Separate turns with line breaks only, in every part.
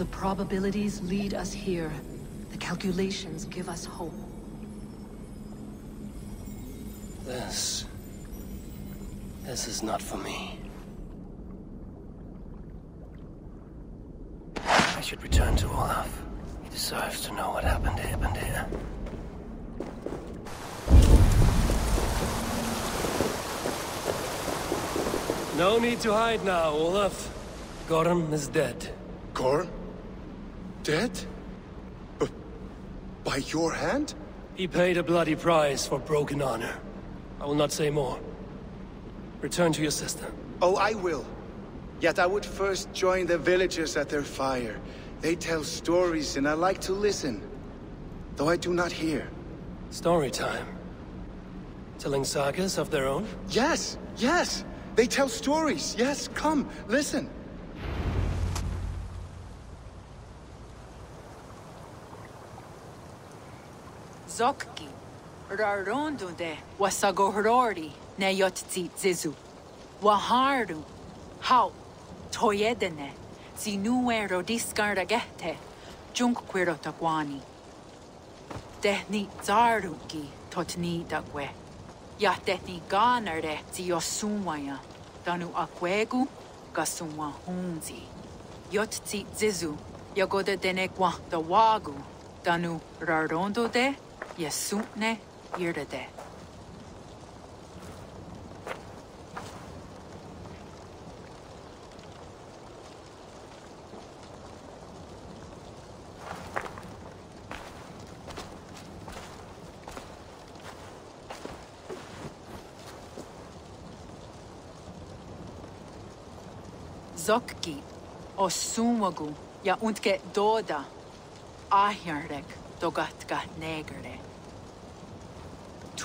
The probabilities lead us here. The calculations give us hope.
This... This is not for me. I should return to Olaf. He deserves to know what happened here. Happened here. No need to hide now, Olaf. Gorm is dead.
Gorm? Dead? But by your hand?
He paid a bloody price for broken honor. I will not say more. Return to your sister.
Oh, I will. Yet I would first join the villagers at their fire. They tell stories and I like to listen. Though I do not hear.
Story time. Telling sagas of their own?
Yes, yes! They tell stories. Yes, come, listen.
Zokki. Rarondunde ne yotzi zizu. Waharu. Hau. Toyedene. Zinuero discardagete. Junkquiro taguani. Dehni zaruki totni dagwe. Ya dehni ganare ziosumaya. Danu akwegu gasumwa hunzi. Yotzi zizu. Yagoda denekwa da wagu. Danu rarondo de. Yesutne irdade. Zokki, o sumagu, ja untke doda, ahjarek dogatka negere.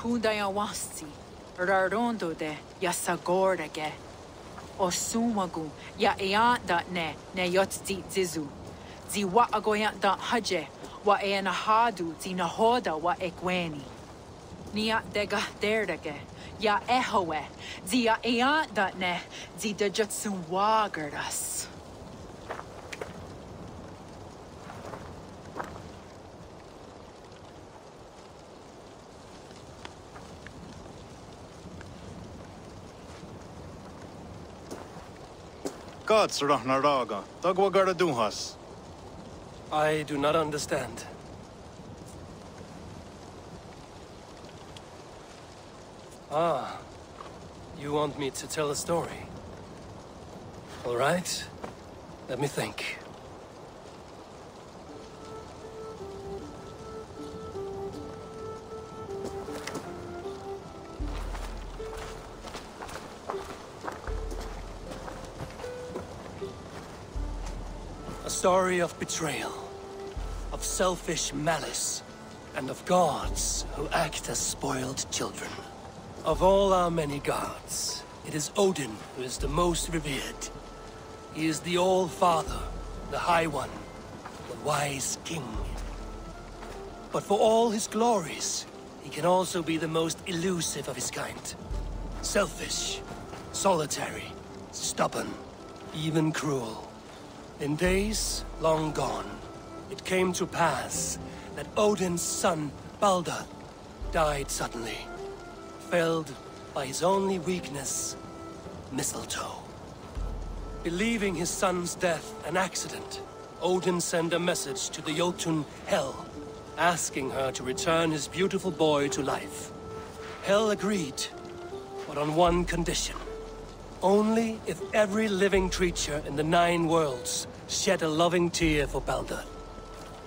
Tudaya wasti, rarondo de yasagorage, o sumagu, ya eanda ne, ne yotzi zizu, zi wa haje, wa e hadu zi nahoda wa ekweni. Nia dega derdage, ya ehoe, zi ya eanda ne, zi de jutsu wagardas.
Duhas.
I do not understand. Ah, you want me to tell a story? All right, let me think. Story of betrayal, of selfish malice, and of gods who act as spoiled children. Of all our many gods, it is Odin who is the most revered. He is the All-Father, the High One, the Wise King. But for all his glories, he can also be the most elusive of his kind. Selfish, solitary, stubborn, even cruel. In days long gone, it came to pass that Odin's son, Balder, died suddenly, felled by his only weakness, mistletoe. Believing his son's death an accident, Odin sent a message to the Jotun Hel, asking her to return his beautiful boy to life. Hel agreed, but on one condition. Only if every living creature in the Nine Worlds shed a loving tear for Baldur.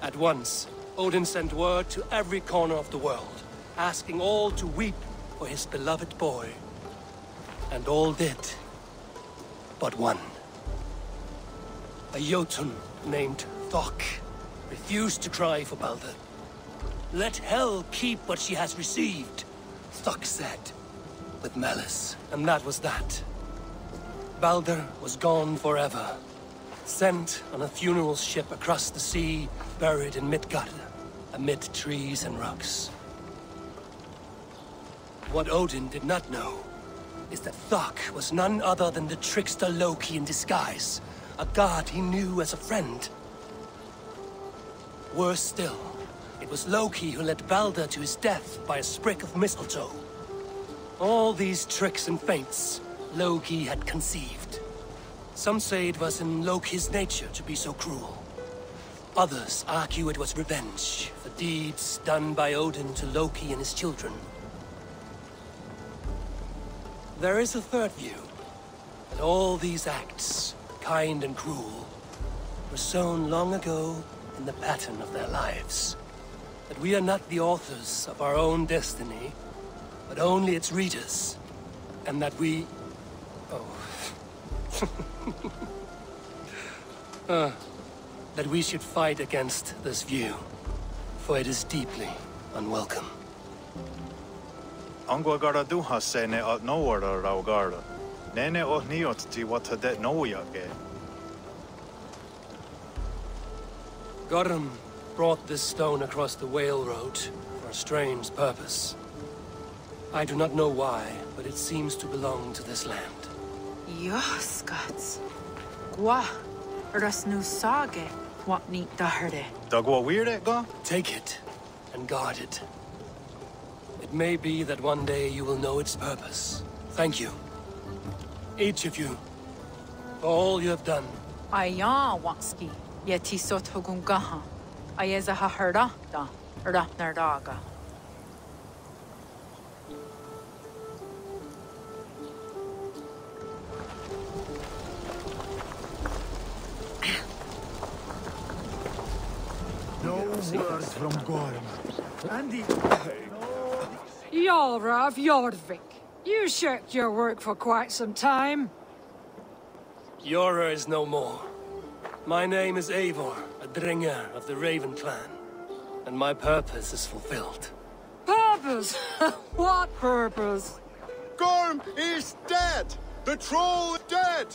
At once, Odin sent word to every corner of the world, asking all to weep for his beloved boy. And all did, but one. A Jotun named Thok refused to cry for Baldur. Let Hel keep what she has received, Thok said, with malice, and that was that. Baldur was gone forever, sent on a funeral ship across the sea, buried in Midgard, amid trees and rocks. What Odin did not know is that Thok was none other than the trickster Loki in disguise, a god he knew as a friend. Worse still, it was Loki who led Balder to his death by a sprig of mistletoe. All these tricks and feints Loki had conceived. Some say it was in Loki's nature to be so cruel. Others argue it was revenge for deeds done by Odin to Loki and his children. There is a third view, that all these acts, kind and cruel, were sown long ago in the pattern of their lives. That we are not the authors of our own destiny, but only its readers. And that we... Oh. uh, that we should fight against this view, for it is deeply unwelcome.
Angwa gara duha se ne at nowara rau gara. Nene oh niot ti what det noya.
Gorm brought this stone across the Whale Road for a strange purpose. I do not know why, but it seems to belong to this land.
Yoskats. Gwa. Ras nu sage. Wat niet daherde.
Dagwa weird ga?
Take it and guard it. It may be that one day you will know its purpose. Thank you. Each of you. For all you have done.
Ayan wanski. Yeti sot hugungaha. Ayeza ha herda da. Herda
word from Gorm. Andy.
Yalra of Yordvik. You shirked your work for quite some time.
Yora er is no more. My name is Eivor, a Drengr of the Raven clan. And my purpose is fulfilled.
Purpose? what purpose?
Gorm is dead! The troll is dead!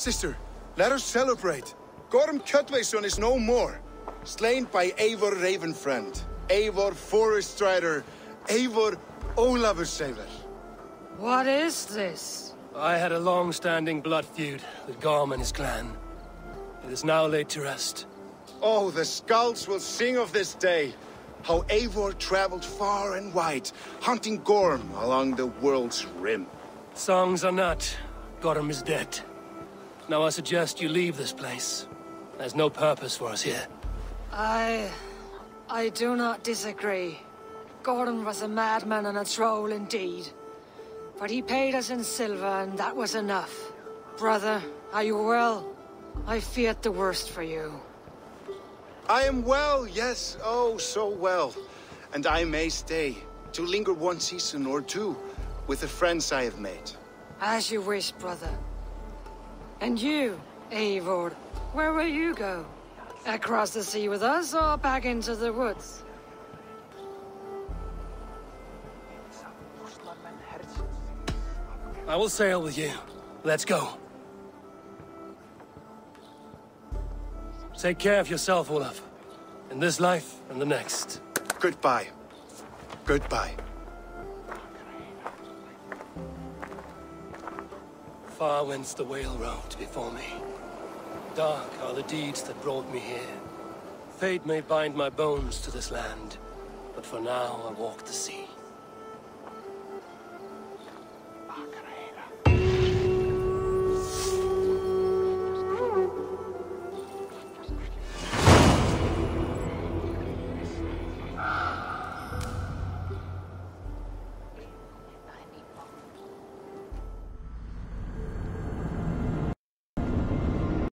Sister, let us celebrate. Gorm Cutwayson is no more. Slain by Eivor Ravenfriend, Eivor Forest Strider, Eivor Olavursaver.
What is this?
I had a long-standing blood feud with Gorm and his clan. It is now laid to rest.
Oh, the skulls will sing of this day. How Eivor traveled far and wide, hunting Gorm along the world's rim.
Songs are not. Gorm is dead. Now I suggest you leave this place. There's no purpose for us here.
I... I do not disagree. Gordon was a madman and a troll indeed. But he paid us in silver and that was enough. Brother, are you well? I feared the worst for you.
I am well, yes, oh, so well. And I may stay, to linger one season or two, with the friends I have made.
As you wish, brother. And you, Eivor, where will you go? Across the sea with us or back into the woods?
I will sail with you. Let's go. Take care of yourself, Olaf. In this life and the next.
Goodbye. Goodbye.
Far wends the whale road before me. Dark are the deeds that brought me here. Fate may bind my bones to this land, but for now I walk the sea.